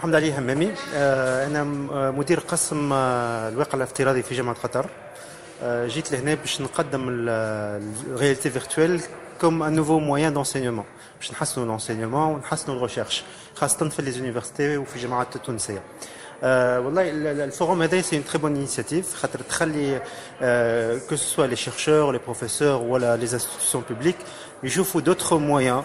محمد علي همامي انا مدير قسم الواقع الافتراضي في جامعه قطر جيت لهنا باش نقدم الرياليتي فيرتوال كوم ان نوفو موان دونسينيومون باش نحسنوا لونسينيومون ونحسنوا الريشيرش خاصه في لي زونيفرسيتي وفي الجامعات التونسيه والله الفوروم هذا سي اون تري بون انيشيتيف خاطر تخلي كو سوا لي شيرشور لي بروفيسور ولا لي انستيتيوشن بوبليك يشوفوا دوتر موان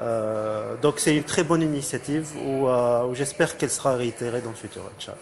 euh, donc c'est une très bonne initiative où, euh, où j'espère qu'elle sera réitérée dans le futur. Inch'Allah.